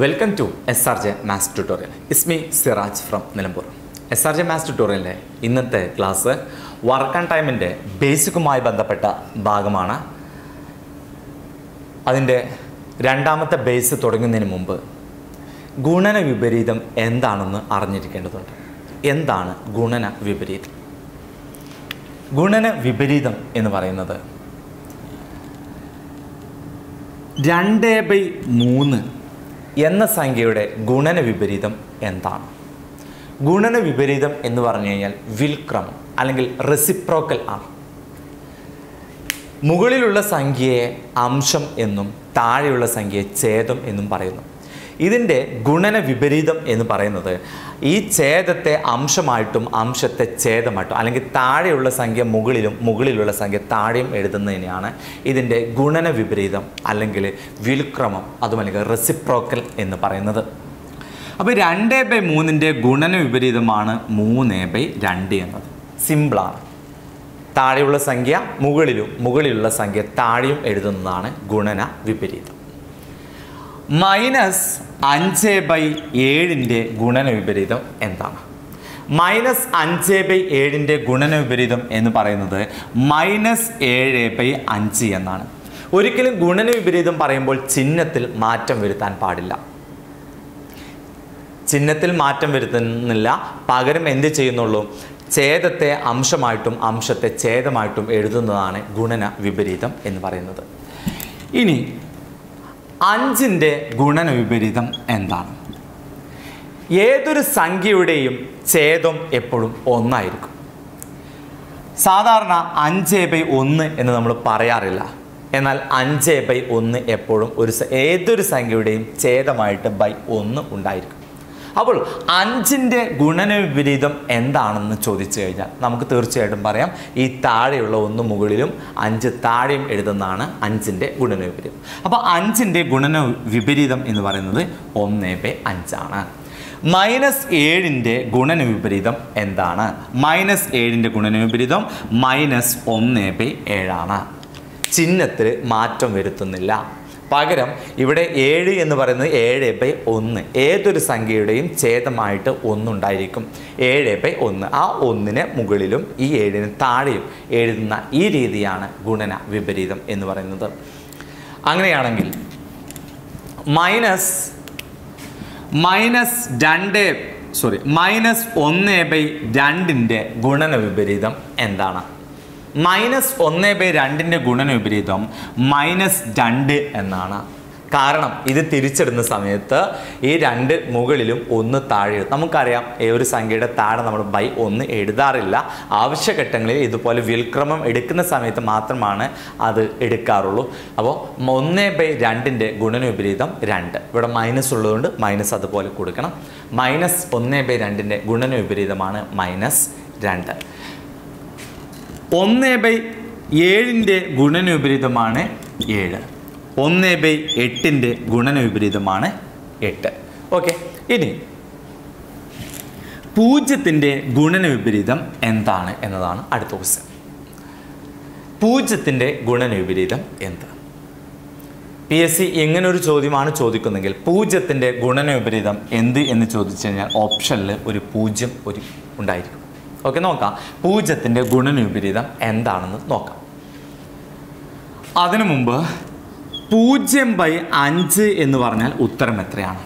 Welcome to S R J maths tutorial Ismi Siraj from Nilambur S R J maths ട്യൂട്ടോറിയലിന്റെ ഇന്നത്തെ class work and ടൈമിന്റെ ബേസിക്കുമായി ബന്ധപ്പെട്ട ഭാഗമാണ്. അതിന്റെ രണ്ടാമത്തെ ബേസ് തുടങ്ങുന്നതിന് മുമ്പ് ഗുണന വിപരീതം എന്താണെന്ന് അറിഞ്ഞിരിക്കേണ്ടതുണ്ട്. എന്താണ് ഗുണന വിപരീതം? ഗുണന വിപരീതം എന്ന് പറയുന്നത് രണ്ട് ബൈ മൂന്ന് എന്ന സംഖ്യയുടെ ഗുണന വിപരീതം എന്താണ്? ഗുണന വിപരീതം എന്ന് പറഞ്ഞു കഴിഞ്ഞാൽ വിൽക്രമം അല്ലെങ്കിൽ റെസിപ്രോക്കൽ ആണ്. മുകളിലുള്ള സംഖ്യയെ അംശം എന്നും താഴെയുള്ള സംഖ്യയെ ഛേദം എന്നും പറയുന്നു. ഇതിന്റെ ഗുണന വിപരീതം എന്ന് പറയുന്നത് ഈ ഛേദത്തെ അംശമായിട്ടും അംശത്തെ ഛേദമായിട്ടും അല്ലെങ്കിൽ താഴെയുള്ള സംഖ്യ മുകളിലും മുകളിലുള്ള സംഖ്യ താഴെയും എഴുതുന്നതിനെയാണ് ഇതിന്റെ ഗുണന വിപരീതം അല്ലെങ്കിൽ വിൽക്രമം അതും അല്ലെങ്കിൽ റെസിപ്രോക്കൽ എന്ന് പറയുന്നത്. അപ്പോൾ രണ്ട് ബൈ മൂന്നിന്റെ ഗുണന വിപരീതമാണ് മൂന്ന് ബൈ രണ്ട് എന്നത്. സിമ്പിളാണ് താഴെയുള്ള സംഖ്യ മുകളിലും മുകളിലുള്ള സംഖ്യ താഴെയും എഴുതുന്നതാണ് ഗുണന വിപരീതം. മൈനസ് അഞ്ച് ബൈ ഏഴിന്റെ ഗുണന വിപരീതം എന്താണ്? മൈനസ് അഞ്ച് ബൈ ഏഴിന്റെ ഗുണന വിപരീതം എന്ന് പറയുന്നത് മൈനസ് ഏഴ് ബൈ അഞ്ച് എന്നാണ്. ഒരിക്കലും ഗുണന വിപരീതം പറയുമ്പോൾ ചിഹ്നത്തിൽ മാറ്റം വരുത്താൻ പാടില്ല. ചിഹ്നത്തിൽ മാറ്റം വരുത്തുന്നില്ല. പകരം എന്ത് ചെയ്യുന്നുള്ളൂ? ഛേദത്തെ അംശമായിട്ടും അംശത്തെ ഛേദമായിട്ടും എഴുതുന്നതാണ് ഗുണന വിപരീതം എന്ന് പറയുന്നത്. ഇനി അഞ്ചിന്റെ ഗുണന വിപരീതം എന്താണ്? ഏതൊരു സംഖ്യയുടെയും ഛേദം എപ്പോഴും ഒന്നായിരിക്കും. സാധാരണ അഞ്ച് ബൈ ഒന്ന് എന്ന് നമ്മൾ പറയാറില്ല. എന്നാൽ അഞ്ച് ബൈ ഒന്ന് എപ്പോഴും ഒരു ഏതൊരു സംഖ്യയുടെയും ഛേദമായിട്ട് ബൈ ഒന്ന് ഉണ്ടായിരിക്കും. അപ്പോൾ അഞ്ചിന്റെ ഗുണനവിപരീതം എന്താണെന്ന് ചോദിച്ചു കഴിഞ്ഞാൽ നമുക്ക് തീർച്ചയായിട്ടും പറയാം. ഈ താഴെയുള്ള ഒന്ന് മുകളിലും അഞ്ച് താഴെയും എഴുതുന്നതാണ് അഞ്ചിന്റെ ഗുണനവിപരീതം. അപ്പോൾ അഞ്ചിന്റെ ഗുണന വിപരീതം എന്ന് പറയുന്നത് ഒന്ന് ബൈ അഞ്ചാണ്. മൈനസ് ഏഴിന്റെ ഗുണന വിപരീതം എന്താണ്? മൈനസ് ഏഴിന്റെ ഗുണന വിപരീതം മൈനസ് ഒന്ന് ബൈ ഏഴാണ്. ചിഹ്നത്തിൽ മാറ്റം വരുത്തുന്നില്ല. പകരം ഇവിടെ ഏഴ് എന്ന് പറയുന്നത് ഏഴ് ബൈ ഒന്ന്. ഏതൊരു സംഖ്യയുടെയും ഛേദമായിട്ട് ഒന്നുണ്ടായിരിക്കും. ഏഴ് ബൈ ഒന്ന്. ആ ഒന്നിന് മുകളിലും ഈ ഏഴിന് താഴെയും എഴുതുന്ന ഈ രീതിയാണ് ഗുണന വിപരീതം എന്ന് പറയുന്നത്. അങ്ങനെയാണെങ്കിൽ മൈനസ് മൈനസ് രണ്ട് സോറി മൈനസ് ഒന്ന് ബൈ രണ്ടിന്റെ ഗുണന വിപരീതം എന്താണ്? മൈനസ് ഒന്ന് ബൈ രണ്ടിന്റെ ഗുണന വിപരീതം മൈനസ് രണ്ട് എന്നാണ്. കാരണം ഇത് തിരിച്ചിടുന്ന സമയത്ത് ഈ രണ്ട് മുകളിലും ഒന്ന് താഴെ നമുക്കറിയാം ഒരു സംഖ്യയുടെ താഴെ നമ്മൾ ബൈ ഒന്ന് എഴുതാറില്ല. ആവശ്യഘട്ടങ്ങളിൽ ഇതുപോലെ വിൽക്രമം എടുക്കുന്ന സമയത്ത് മാത്രമാണ് അത് എടുക്കാറുള്ളൂ. അപ്പോൾ ഒന്ന് ബൈ രണ്ടിന്റെ ഗുണന വിപരീതം രണ്ട്. ഇവിടെ മൈനസ് ഉള്ളതുകൊണ്ട് മൈനസ് അതുപോലെ കൊടുക്കണം. മൈനസ് ഒന്ന് ബൈ രണ്ടിന്റെ ഗുണന വിപരീതമാണ് മൈനസ് രണ്ട്. ഒന്ന് ബൈ ഏഴിന്റെ ഗുണന വിപരീതമാണ് ഏഴ്. ഒന്ന് ബൈ എട്ടിന്റെ ഗുണന വിപരീതമാണ് എട്ട്. ഓക്കെ ഇനി പൂജ്യത്തിന്റെ ഗുണന വിപരീതം എന്താണ് എന്നതാണ് അടുത്ത ക്വസ്റ്റ്യൻ പൂജ്യത്തിന്റെ ഗുണന വിപരീതം എന്ത്? പി എസ് സി ഇങ്ങനെ ഒരു ചോദ്യമാണ് ചോദിക്കുന്നതെങ്കിൽ പൂജ്യത്തിന്റെ ഗുണന വിപരീതം എന്ത് എന്ന് ചോദിച്ചു കഴിഞ്ഞാൽ ഓപ്ഷനിൽ ഒരു പൂജ്യം ഒരു ഉണ്ടായിരിക്കും. ഓക്കെ നോക്കാം. പൂജ്യത്തിന്റെ ഗുണന വിപരീതം എന്താണെന്ന് നോക്കാം. അതിനു മുമ്പ് പൂജ്യം ബൈ അഞ്ച് എന്ന് പറഞ്ഞാൽ ഉത്തരം എത്രയാണ്?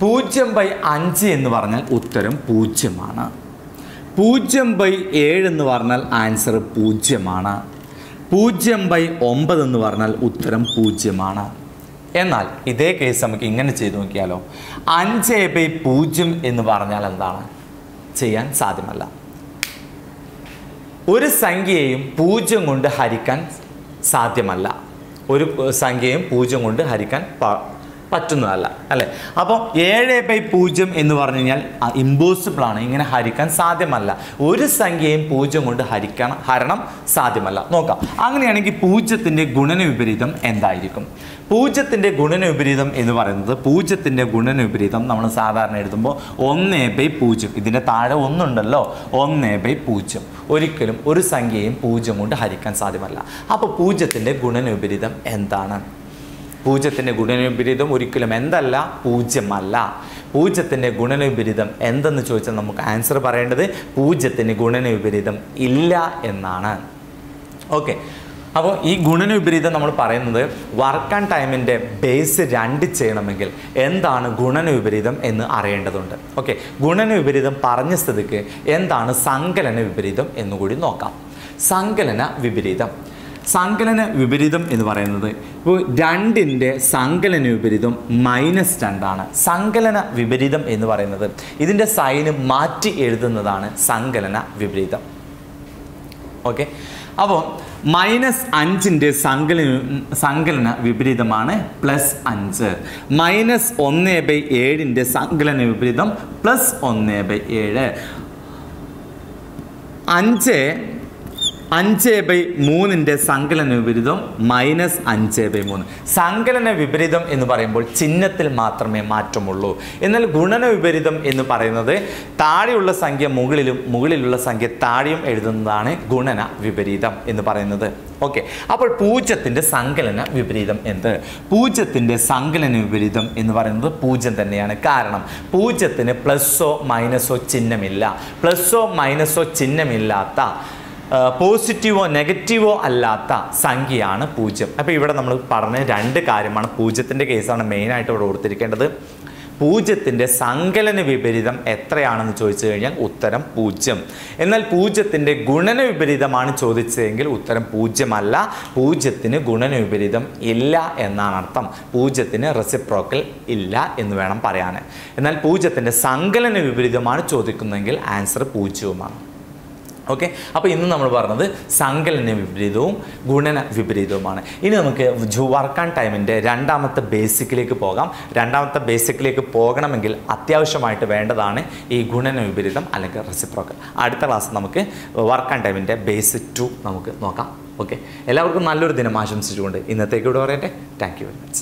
പൂജ്യം ബൈ അഞ്ച് എന്ന് പറഞ്ഞാൽ ഉത്തരം പൂജ്യമാണ്. പൂജ്യം ബൈ ഏഴ് എന്ന് പറഞ്ഞാൽ ആൻസർ പൂജ്യമാണ്. പൂജ്യം ബൈ ഒമ്പത് എന്ന് പറഞ്ഞാൽ ഉത്തരം പൂജ്യമാണ്. എന്നാൽ ഇതേ കേസ് നമുക്ക് ഇങ്ങനെ ചെയ്തു നോക്കിയാലോ? അഞ്ച് ബൈ പൂജ്യം എന്ന് പറഞ്ഞാൽ എന്താണ്? ചെയ്യാൻ സാധ്യമല്ല. ഒരു സംഖ്യയും പൂജ്യം കൊണ്ട് ഹരിക്കാൻ സാധ്യമല്ല. ഒരു സംഖ്യയും പൂജ്യം കൊണ്ട് ഹരിക്കാൻ പറ്റുന്നതല്ല അല്ലേ? അപ്പോൾ ഏഴ് ബൈ പൂജ്യം എന്ന് പറഞ്ഞു കഴിഞ്ഞാൽ ഇമ്പോസിബിൾ ആണ്. ഇങ്ങനെ ഹരിക്കാൻ സാധ്യമല്ല. ഒരു സംഖ്യയും പൂജ്യം കൊണ്ട് ഹരിക്കണം ഹരണം സാധ്യമല്ല. നോക്കാം. അങ്ങനെയാണെങ്കിൽ പൂജ്യത്തിന്റെ ഗുണന വിപരീതം എന്തായിരിക്കും? പൂജ്യത്തിന്റെ ഗുണന വിപരീതം എന്ന് പറയുന്നത് പൂജ്യത്തിന്റെ ഗുണന വിപരീതം നമ്മൾ സാധാരണ എഴുതുമ്പോൾ ഒന്ന് ബൈ പൂജ്യം. ഇതിന്റെ താഴെ ഒന്നുണ്ടല്ലോ. ഒന്ന് ബൈ പൂജ്യം. ഒരിക്കലും ഒരു സംഖ്യയും പൂജ്യം കൊണ്ട് ഹരിക്കാൻ സാധ്യമല്ല. അപ്പോൾ പൂജ്യത്തിന്റെ ഗുണന വിപരീതം എന്താണ്? പൂജ്യത്തിന്റെ ഗുണവിപരീതം ഒരിക്കലും എന്തല്ല പൂജ്യമല്ല. പൂജ്യത്തിന്റെ ഗുണനവിപരീതം എന്തെന്ന് ചോദിച്ചാൽ നമുക്ക് ആൻസർ പറയേണ്ടത് പൂജ്യത്തിന് ഗുണനവിപരീതം ഇല്ല എന്നാണ്. ഓക്കെ അപ്പോൾ ഈ ഗുണന വിപരീതം നമ്മൾ പറയുന്നത് വർക്ക് ആൻഡ് ടൈമിന്റെ ബേസ് രണ്ട് ചെയ്യണമെങ്കിൽ എന്താണ് ഗുണന വിപരീതം എന്ന് അറിയേണ്ടതുണ്ട്. ഓക്കെ ഗുണനവിപരീതം പറഞ്ഞ സ്ഥിതിക്ക് എന്താണ് സങ്കലന വിപരീതം എന്നുകൂടി നോക്കാം. സങ്കലന വിപരീതം. സങ്കലന വിപരീതം എന്ന് പറയുന്നത്. ഇപ്പോൾ രണ്ടിന്റെ സങ്കലന വിപരീതം മൈനസ് രണ്ടാണ് സങ്കലന വിപരീതം എന്ന് പറയുന്നത് ഇതിന്റെ സൈന് മാറ്റി എഴുതുന്നതാണ് സങ്കലന വിപരീതം. ഓക്കെ അപ്പോൾ മൈനസ് അഞ്ചിന്റെ സങ്കലന സങ്കലന വിപരീതമാണ് പ്ലസ് അഞ്ച്. മൈനസ് ഒന്ന് ബൈ ഏഴിന്റെ സങ്കലന വിപരീതം പ്ലസ് ഒന്ന് ബൈ ഏഴ്. അഞ്ച് അഞ്ച് ബൈ മൂന്നിന്റെ സങ്കലന വിപരീതം മൈനസ് അഞ്ച് ബൈ മൂന്ന്. സങ്കലന വിപരീതം എന്ന് പറയുമ്പോൾ ചിഹ്നത്തിൽ മാത്രമേ മാറ്റമുള്ളൂ. എന്നാൽ ഗുണന വിപരീതം എന്ന് പറയുന്നത് താഴെയുള്ള സംഖ്യ മുകളിലും മുകളിലുള്ള സംഖ്യ താഴെയും എഴുതുന്നതാണ് ഗുണന വിപരീതം എന്ന് പറയുന്നത്. ഓക്കെ. അപ്പോൾ പൂജ്യത്തിന്റെ സങ്കലന വിപരീതം എന്ത്? പൂജ്യത്തിന്റെ സങ്കലന വിപരീതം എന്ന് പറയുന്നത് പൂജ്യം തന്നെയാണ്. കാരണം പൂജ്യത്തിന് പ്ലസ്സോ മൈനസോ ചിഹ്നമില്ല. പ്ലസ്സോ മൈനസോ ചിഹ്നമില്ലാത്ത പോസിറ്റീവോ നെഗറ്റീവോ അല്ലാത്ത സംഖ്യയാണ് പൂജ്യം. അപ്പോൾ ഇവിടെ നമ്മൾ പറഞ്ഞ രണ്ട് കാര്യമാണ് പൂജ്യത്തിന്റെ കേസാണ് മെയിനായിട്ട് ഇവിടെ ഓർത്തിരിക്കേണ്ടത്. പൂജ്യത്തിന്റെ സങ്കലന വിപരീതം എത്രയാണെന്ന് ചോദിച്ചു കഴിഞ്ഞാൽ ഉത്തരം പൂജ്യം. എന്നാൽ പൂജ്യത്തിന്റെ ഗുണന വിപരീതമാണ് ചോദിച്ചതെങ്കിൽ ഉത്തരം പൂജ്യമല്ല. പൂജ്യത്തിന് ഗുണന വിപരീതം ഇല്ല എന്നാണ് അർത്ഥം. പൂജ്യത്തിന് റെസിപ്രോക്കൽ ഇല്ല എന്ന് വേണം പറയാൻ. എന്നാൽ പൂജ്യത്തിന്റെ സങ്കലന വിപരീതമാണ് ചോദിക്കുന്നതെങ്കിൽ ആൻസർ പൂജ്യവുമാണ്. ഓക്കെ അപ്പോൾ ഇന്ന് നമ്മൾ പറഞ്ഞത് സങ്കലന വിപരീതവും ഗുണന വിപരീതവുമാണ്. ഇനി നമുക്ക് വർക്ക് ആൻഡ് ടൈമിന്റെ രണ്ടാമത്തെ ബേസിക്കിലേക്ക് പോകാം. രണ്ടാമത്തെ ബേസിക്കിലേക്ക് പോകണമെങ്കിൽ അത്യാവശ്യമായിട്ട് വേണ്ടതാണ് ഈ ഗുണന വിപരീതം അല്ലെങ്കിൽ റെസിപ്രോക്കൽ അടുത്ത ക്ലാസ് നമുക്ക് വർക്ക് ആൻഡ് ടൈമിന്റെ ബേസിക് ടു നമുക്ക് നോക്കാം. ഓക്കെ എല്ലാവർക്കും നല്ലൊരു ദിനം ആശംസിച്ചുകൊണ്ട് ഇന്നത്തേക്ക് ഇവിടെ പറയട്ടെ. Thank you very much